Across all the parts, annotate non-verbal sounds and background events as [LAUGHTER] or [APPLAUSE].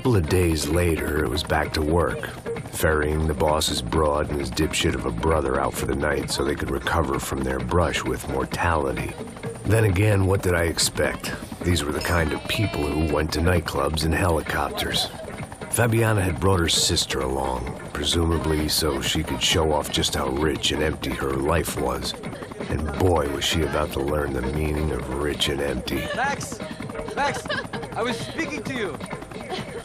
A couple of days later, it was back to work, ferrying the boss's broad and his dipshit of a brother out for the night so they could recover from their brush with mortality. Then again, what did I expect? These were the kind of people who went to nightclubs in helicopters. Fabiana had brought her sister along, presumably so she could show off just how rich and empty her life was. And boy, was she about to learn the meaning of rich and empty. Max! Max! I was speaking to you.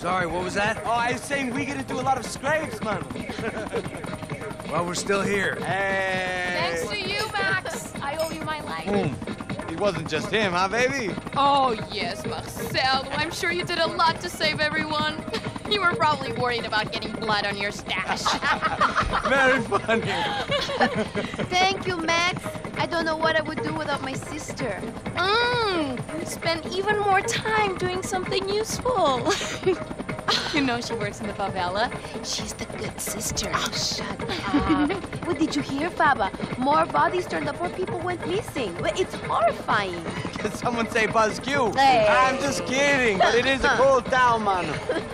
Sorry, what was that? Oh, I was saying we get to do a lot of scrapes, man. [LAUGHS] Well, we're still here. Hey! Thanks to you, Max. I owe you my life. Boom. It wasn't just him, huh, baby? Oh, yes, Marcel. I'm sure you did a lot to save everyone. [LAUGHS] You were probably worried about getting blood on your stash. [LAUGHS] Very funny. Thank you, Max. I don't know what I would do without my sister. Mmm, you spend even more time doing something useful. [LAUGHS] you know she works in the favela. She's the good sister. Oh, shut up. [LAUGHS] what did you hear, Faba? More bodies turned up, more people went missing. It's horrifying. Did someone say Buzz Hey. I'm just kidding, but it is a [LAUGHS] cool town, man.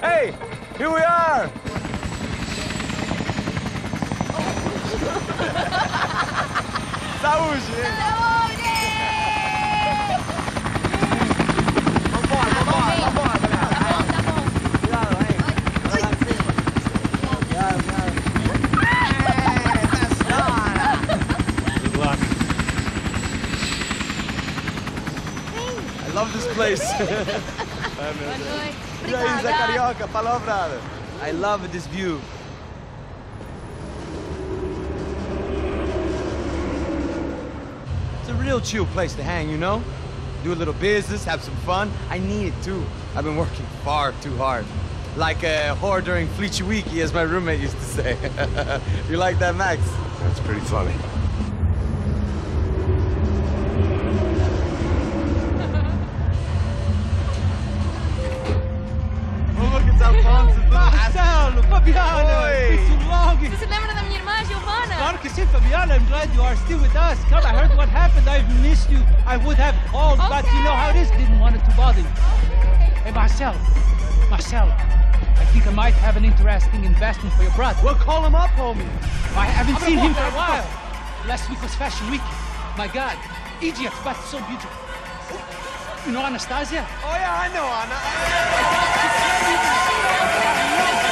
Hey, here we are. Saúde! Vambora, love this place. E aí, Zé Carioca, falou. I love this view. It's a real chill place to hang, you know? Do a little business, have some fun. I need it too. I've been working far too hard. Like a whore during Fleechy Weeky, as my roommate used to say. [LAUGHS] you like that, Max? That's pretty funny. You are still with us. Come, I heard what happened. I've missed you. I would have called, but you know how it is. Didn't want it to bother you. Hey, Marcel. Marcel, I think I might have an interesting investment for your brother. Well, call him up, homie. I haven't seen him for a while. Last week was Fashion Week. My God, Egypt, but so beautiful. You know Anastasia? Oh, yeah, I know, Anna. Your [LAUGHS]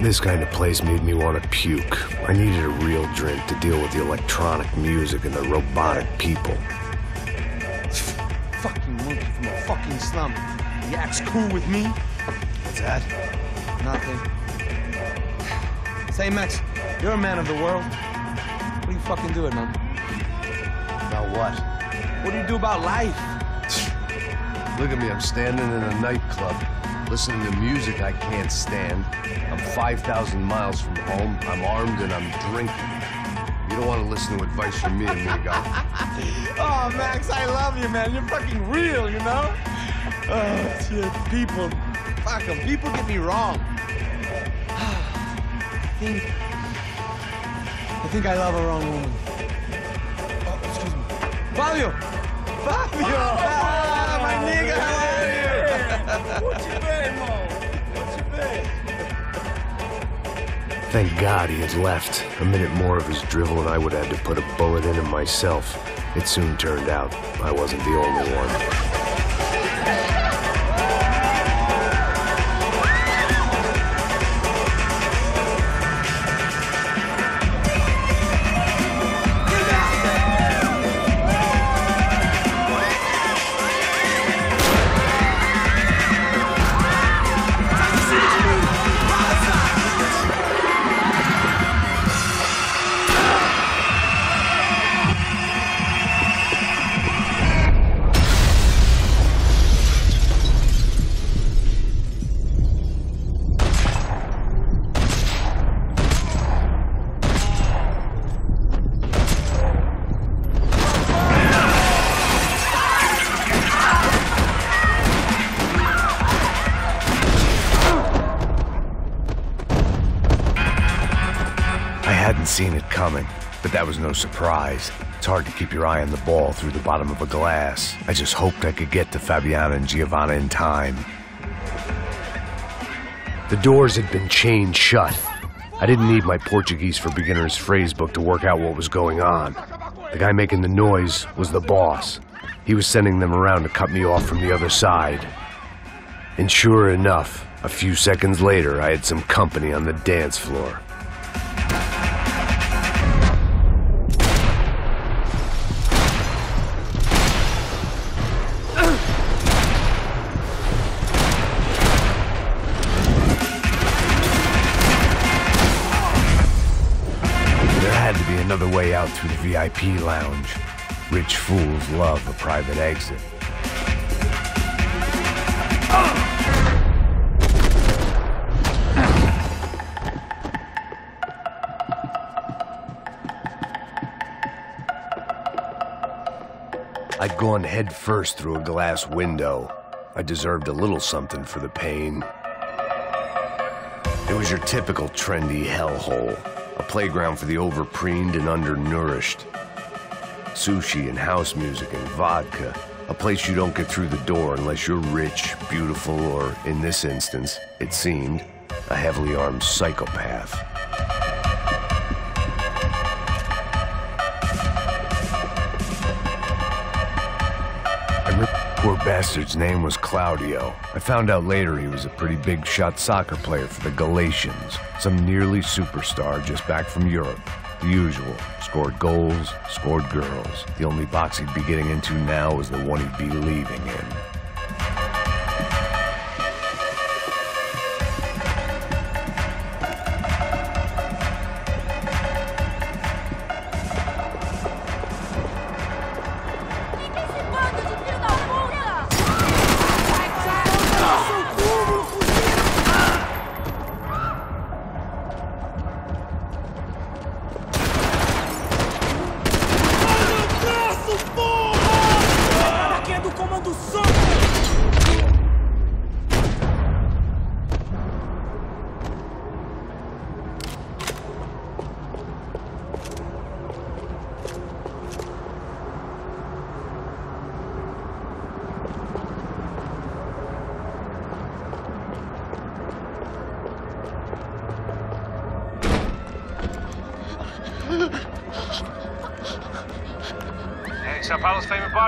This kind of place made me want to puke. I needed a real drink to deal with the electronic music and the robotic people. Fucking monkey from a fucking slum. He acts cool with me. What's that? Nothing. Say, Max, you're a man of the world. What do you fucking do it, man? About what? What do you do about life? Look at me, I'm standing in a nightclub, listening to music I can't stand. I'm 5,000 miles from home, I'm armed, and I'm drinking. You don't want to listen to advice from me, amigo. [LAUGHS] Oh, Max, I love you, man. You're fucking real, you know? Oh, shit. People, fuck 'em. People get me wrong. [SIGHS] I think, I think I love a wrong woman. Oh, excuse me. Fabio! Fabio! Ah, Thank God he had left. A minute more of his drivel and I would have had to put a bullet in him myself. It soon turned out I wasn't the only one. Seen it coming, but that was no surprise. It's hard to keep your eye on the ball through the bottom of a glass. I just hoped I could get to Fabiana and Giovanna in time. The doors had been chained shut. I didn't need my Portuguese for Beginners phrase book to work out what was going on. The guy making the noise was the boss. He was sending them around to cut me off from the other side. And sure enough, a few seconds later, I had some company on the dance floor. Way out through the VIP lounge. Rich fools love a private exit. I'd gone head first through a glass window. I deserved a little something for the pain. It was your typical trendy hellhole, a playground for the overpreened and undernourished. Sushi and house music and vodka, a place you don't get through the door unless you're rich, beautiful, or, in this instance, it seemed, a heavily armed psychopath. Poor bastard's name was Claudio. I found out later he was a pretty big shot soccer player for the Galatians, some nearly superstar just back from Europe. The usual. Scored goals, scored girls. The only box he'd be getting into now was the one he'd be leaving in.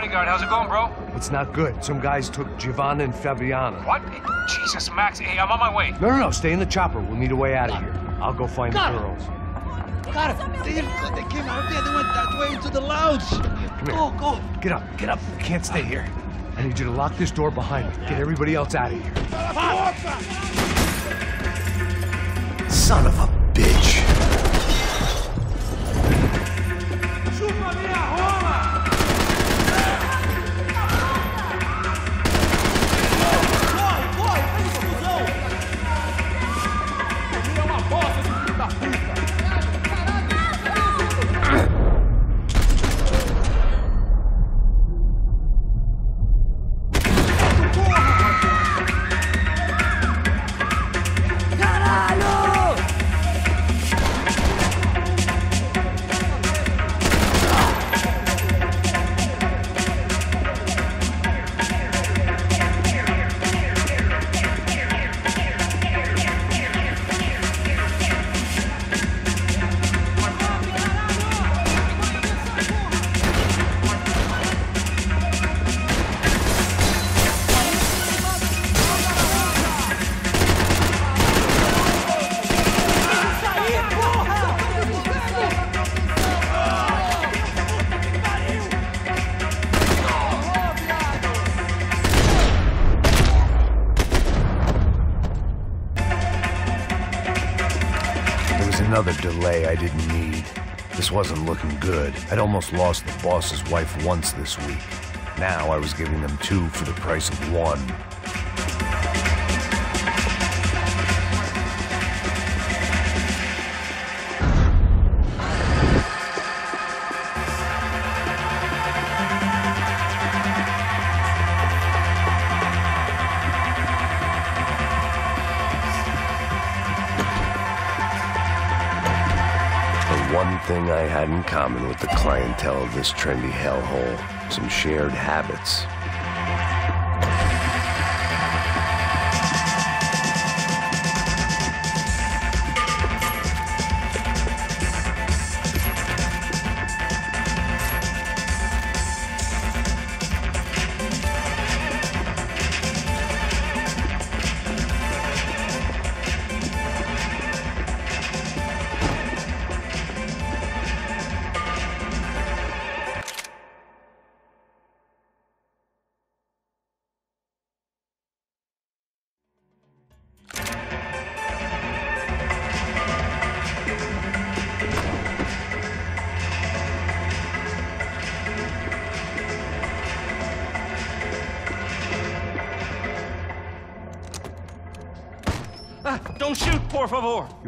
Bodyguard. How's it going, bro? It's not good. Some guys took Giovanna and Fabiana. What? Jesus, Max. Hey, I'm on my way. No, no, no. Stay in the chopper. We'll need a way out of here. I'll go find Got the it. girls. Got it. They, didn't, they came out of there. They went that way into the lounge. Come here. Go, go. Get up, get up. You can't stay here. I need you to lock this door behind me. Get everybody else out of here. Son of a delay I didn't need. This wasn't looking good. I'd almost lost the boss's wife once this week. Now I was giving them two for the price of one. Common with the clientele of this trendy hellhole some shared habits.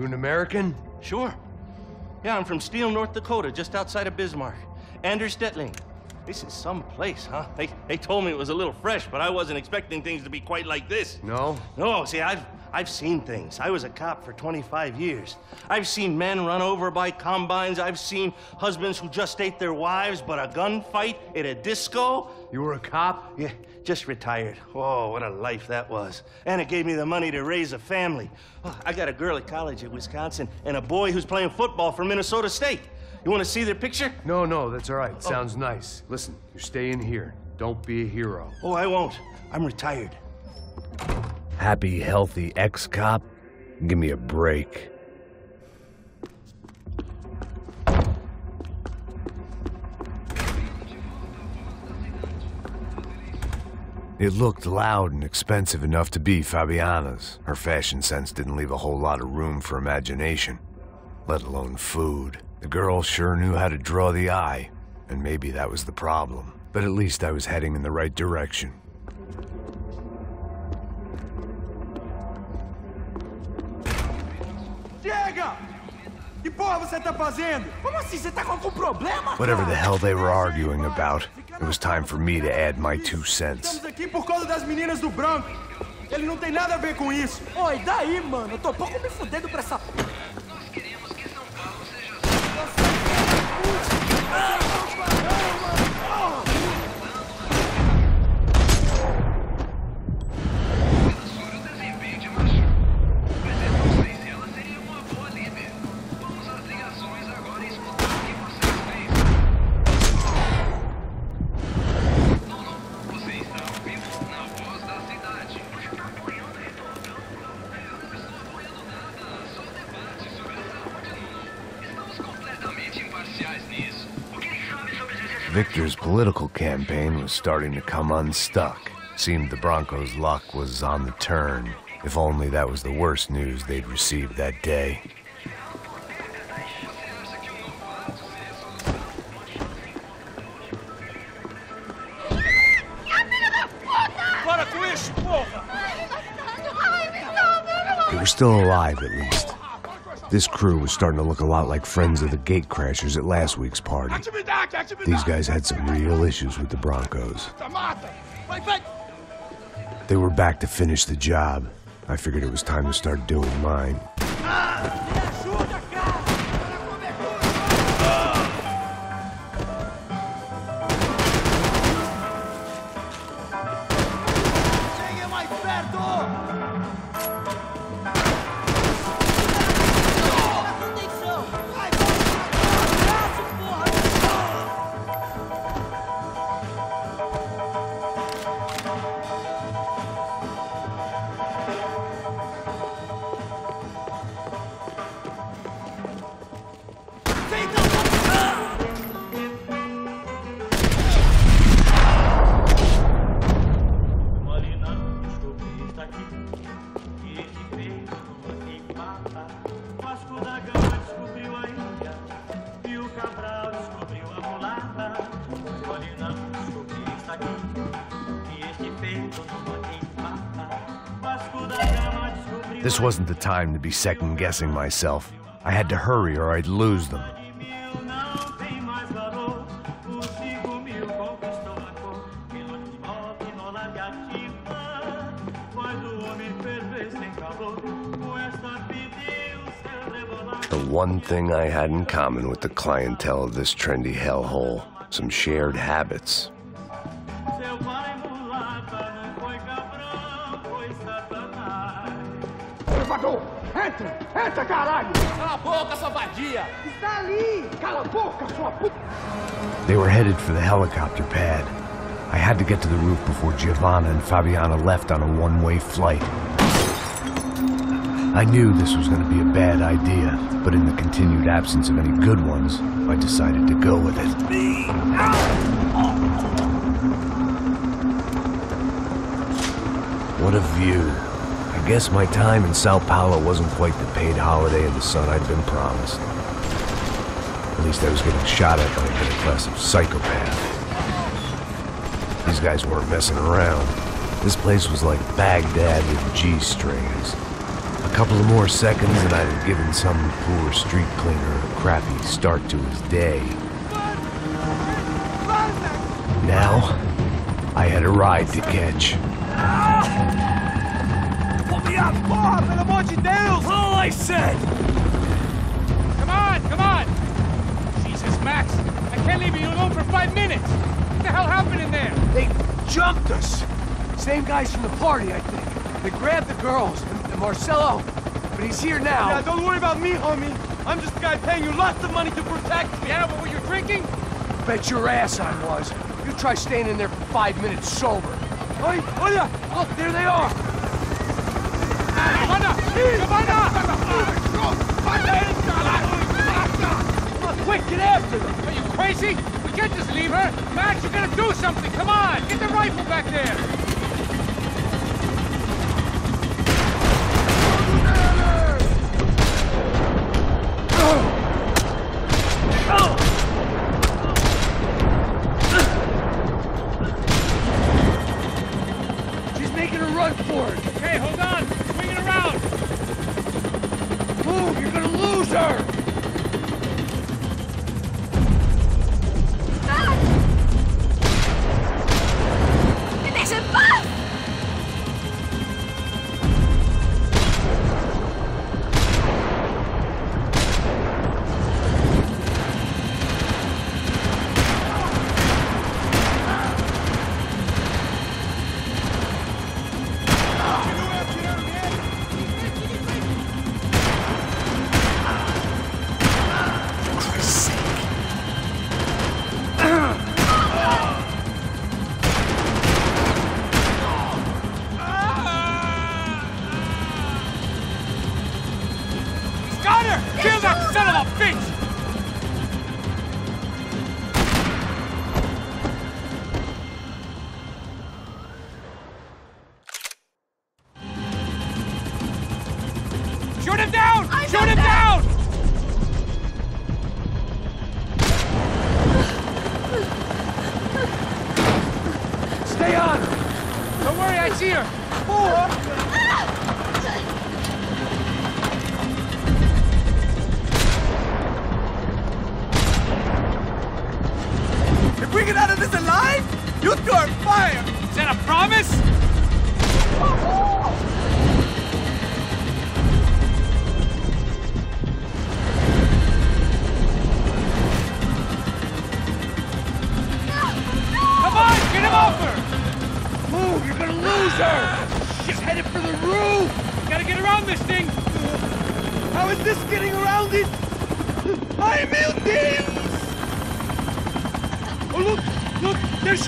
You an American? Sure. Yeah, I'm from Steele, North Dakota, just outside of Bismarck. Anders Detling. This is some place, huh? They, they told me it was a little fresh, but I wasn't expecting things to be quite like this. No? No, see, I've, I've seen things. I was a cop for 25 years. I've seen men run over by combines. I've seen husbands who just ate their wives, but a gunfight at a disco? You were a cop? Yeah, just retired. Oh, what a life that was. And it gave me the money to raise a family. Oh, I got a girl at college at Wisconsin and a boy who's playing football for Minnesota State. You want to see their picture? No, no, that's all right. Oh. Sounds nice. Listen, you're staying here. Don't be a hero. Oh, I won't. I'm retired. Happy, healthy ex cop? Give me a break. It looked loud and expensive enough to be Fabiana's. Her fashion sense didn't leave a whole lot of room for imagination, let alone food. The girl sure knew how to draw the eye, and maybe that was the problem. But at least I was heading in the right direction. Porra você tá fazendo? Como assim? Você tá com algum problema? Whatever the hell they were arguing about, it was time for me to add my two cents. Estamos aqui por causa das meninas do branco. Ele não tem nada a ver com isso. Oi, daí, mano? Eu tô pouco me fudendo pra essa. Victor's political campaign was starting to come unstuck. Seemed the Brancos' luck was on the turn. If only that was the worst news they'd received that day. They were still alive, at least. This crew was starting to look a lot like friends of the gate crashers at last week's party. These guys had some real issues with the Brancos. They were back to finish the job. I figured it was time to start doing mine. This wasn't the time to be second guessing myself. I had to hurry or I'd lose them. The one thing I had in common with the clientele of this trendy hellhole some shared habits. For the helicopter pad. I had to get to the roof before Giovanna and Fabiana left on a one-way flight. I knew this was going to be a bad idea, but in the continued absence of any good ones, I decided to go with it. What a view. I guess my time in Sao Paulo wasn't quite the paid holiday in the sun I'd been promised. At least I was getting shot at by a middle class of psychopath. These guys weren't messing around. This place was like Baghdad with G-strings. A couple of more seconds and I'd have given some poor street cleaner a crappy start to his day. Now, I had a ride to catch. Pull me up! Porra, pelo amor de Deus! All I said! Can't leave you alone for five minutes! What the hell happened in there? They jumped us! Same guys from the party, I think. They grabbed the girls, and, and Marcelo, but he's here now. Yeah, don't worry about me, homie. I'm just a guy paying you lots of money to protect me. Yeah, but were you drinking? Bet your ass I was. You try staying in there for five minutes sober. Hey, Olha! Look, there they are! Giovanna! Come on, quick, get after them! Are you crazy? We can't just leave her! Max, you gotta do something! Come on! Get the rifle back there! Shoot him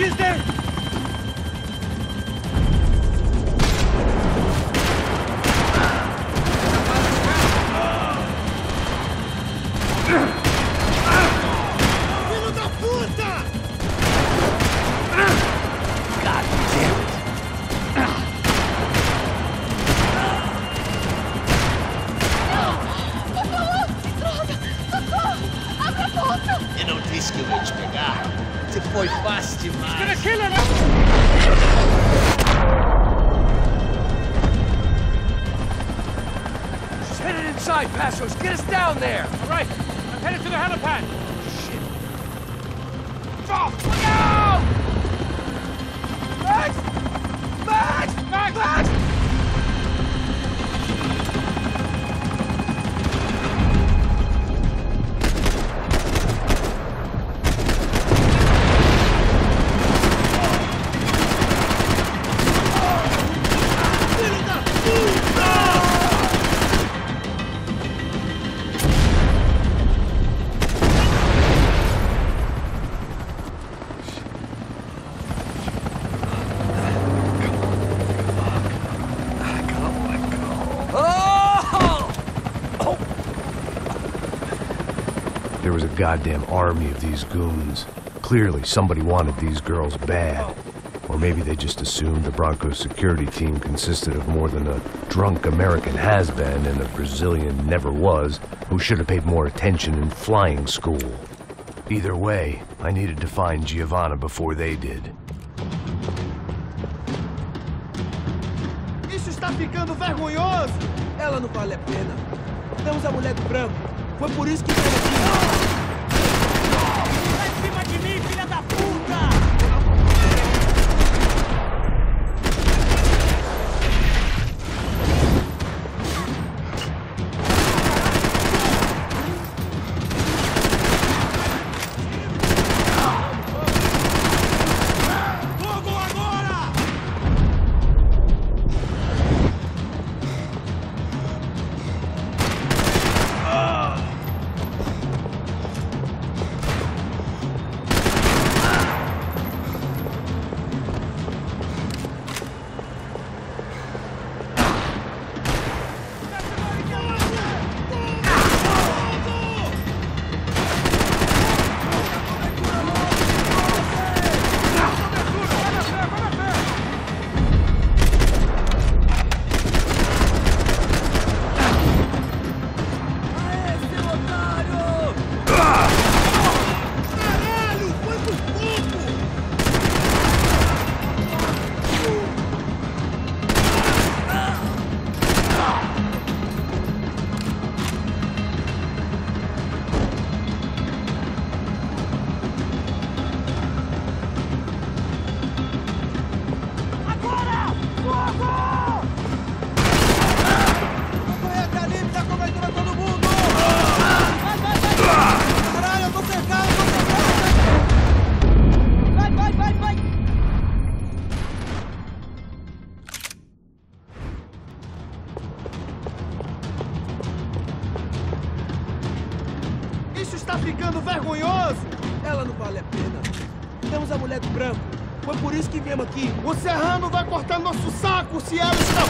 Is there! Goddamn army of these goons. Clearly, somebody wanted these girls bad. Or maybe they just assumed the Brancos security team consisted of more than a drunk American has-been and a Brazilian never was who should have paid more attention in flying school. Either way, I needed to find Giovanna before they did. Isso está ficando vergonhoso! Ela não vale a pena. Temos a mulher do branco. Foi por isso que. Viemos aqui. O Serrano vai cortar nosso saco se ela está...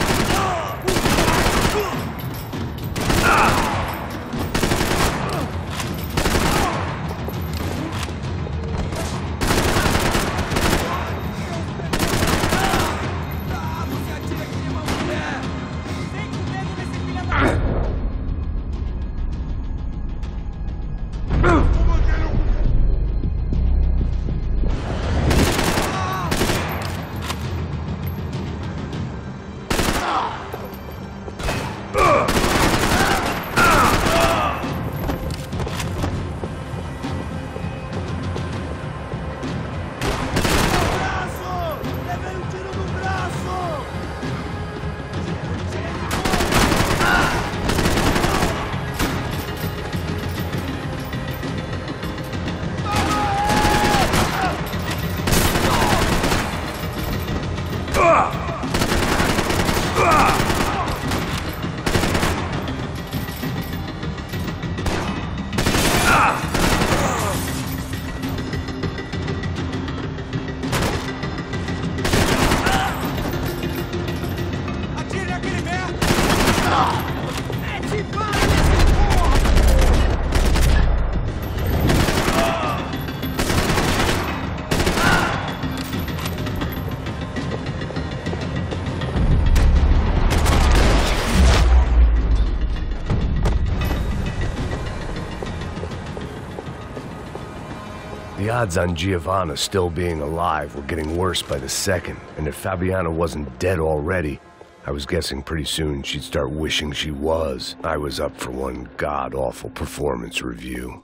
odds on Giovanna still being alive were getting worse by the second, and if Fabiana wasn't dead already, I was guessing pretty soon she'd start wishing she was. I was up for one god-awful performance review.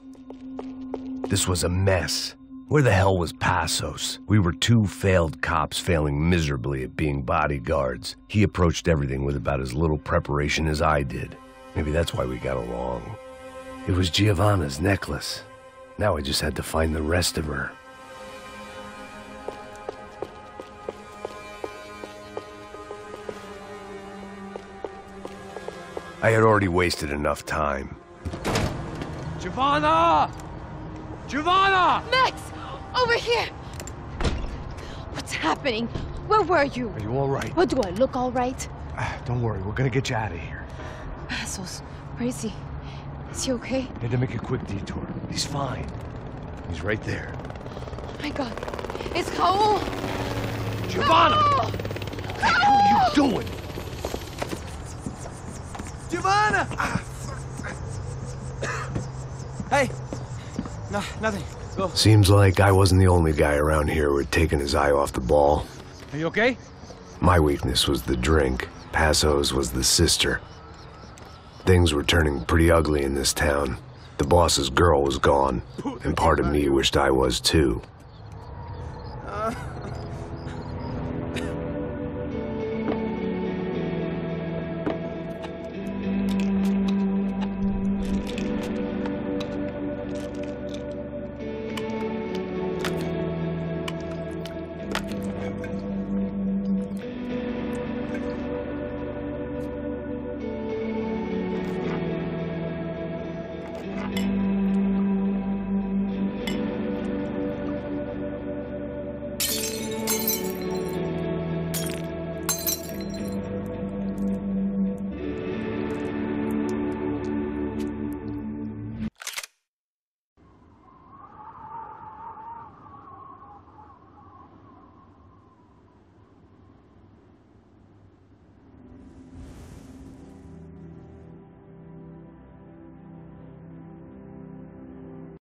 This was a mess. Where the hell was Passos? We were two failed cops failing miserably at being bodyguards. He approached everything with about as little preparation as I did. Maybe that's why we got along. It was Giovanna's necklace. Now I just had to find the rest of her. I had already wasted enough time. Giovanna! Giovanna! Max! Over here! What's happening? Where were you? Are you all right? What do I look all right? Ah, Don't worry, we're gonna get you out of here. Passos, where is he? Is he okay? I Had to make a quick detour. He's fine. He's right there. Oh my god. It's Raul! Giovanna! Raul! What are you doing? Giovanna! hey! No, nothing. Go. Seems like I wasn't the only guy around here who had taken his eye off the ball. Are you okay? My weakness was the drink. Passo's was the sister. Things were turning pretty ugly in this town. The boss's girl was gone, and part of me wished I was too.